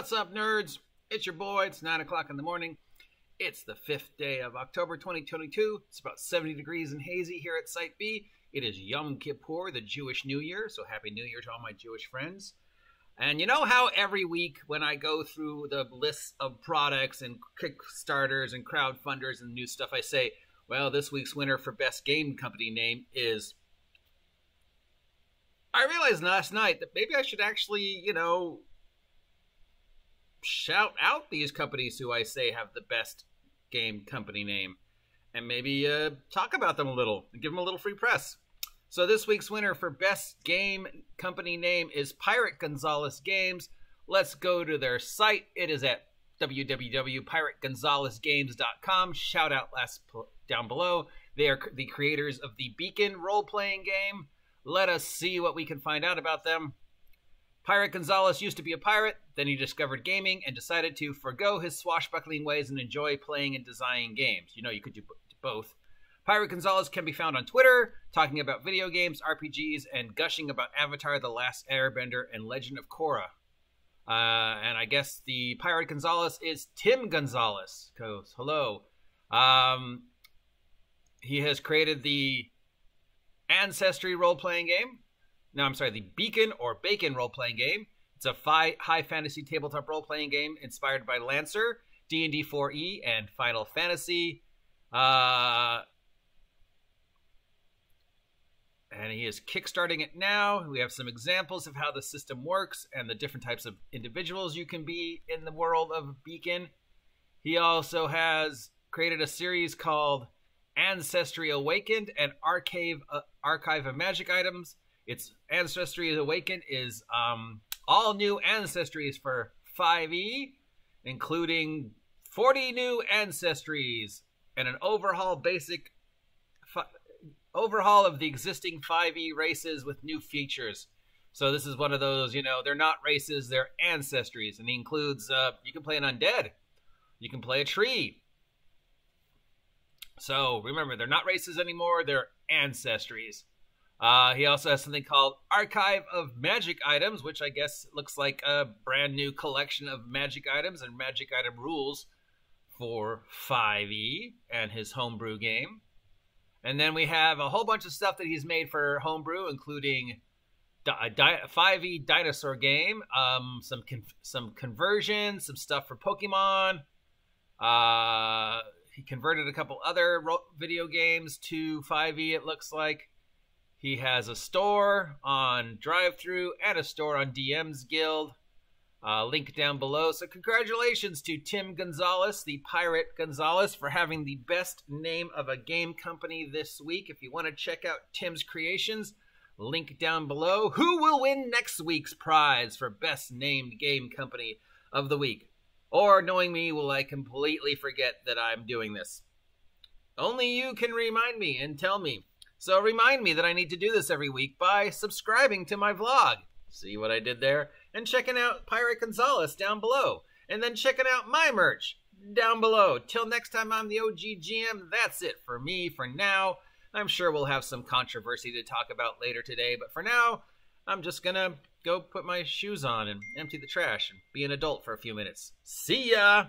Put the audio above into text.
What's up, nerds? It's your boy. It's 9 o'clock in the morning. It's the fifth day of October 2022. It's about 70 degrees and hazy here at Site B. It is Yom Kippur, the Jewish New Year, so Happy New Year to all my Jewish friends. And you know how every week when I go through the lists of products and Kickstarters and crowdfunders and new stuff, I say, well, this week's winner for Best Game Company name is. I realized last night that maybe I should actually, you know, shout out these companies who I say have the best game company name and maybe uh, talk about them a little and give them a little free press. So this week's winner for best game company name is Pirate Gonzalez Games. Let's go to their site. It is at www.pirategonzalezgames.com. Shout out last down below. They are the creators of the Becaon role-playing game. Let us see what we can find out about them. Pirate Gonzalez used to be a pirate, then he discovered gaming and decided to forego his swashbuckling ways and enjoy playing and designing games. You know, you could do both. Pirate Gonzalez can be found on Twitter, talking about video games, RPGs, and gushing about Avatar The Last Airbender and Legend of Korra. Uh, and I guess the Pirate Gonzalez is Tim Gonzalez. Goes, hello. Um, he has created the Ancestry role playing game, no, I'm sorry, the Becaon or Bacon role playing game. It's a fi- high fantasy tabletop role playing game inspired by Lancer, D&D 4e, and Final Fantasy. Uh, and he is kickstarting it now. We have some examples of how the system works and the different types of individuals you can be in the world of Becaon. He also has created a series called Ancestry Awakened and Archive uh, Archive of Magic Items its Ancestry Awakened is um, all new ancestries for 5e, including 40 new ancestries and an overhaul basic overhaul of the existing 5e races with new features. So this is one of those, you know, they're not races, they're ancestries, and he includes uh, you can play an undead, you can play a tree. So remember, they're not races anymore; they're ancestries. Uh, he also has something called Archive of Magic Items, which I guess looks like a brand new collection of magic items and magic item rules for 5e and his homebrew game. And then we have a whole bunch of stuff that he's made for homebrew, including a 5e dinosaur game, um, some con- some conversions, some stuff for Pokemon. Uh, he converted a couple other ro- video games to 5e. It looks like. He has a store on DriveThru and a store on DM's Guild. Uh, link down below. So, congratulations to Tim Gonzalez, the Pirate Gonzalez, for having the best name of a game company this week. If you want to check out Tim's creations, link down below. Who will win next week's prize for best named game company of the week? Or, knowing me, will I completely forget that I'm doing this? Only you can remind me and tell me. So remind me that I need to do this every week by subscribing to my vlog. See what I did there? And checking out Pirate Gonzalez down below. And then checking out my merch down below. Till next time, I'm the OG GM. That's it for me for now. I'm sure we'll have some controversy to talk about later today, but for now, I'm just gonna go put my shoes on and empty the trash and be an adult for a few minutes. See ya!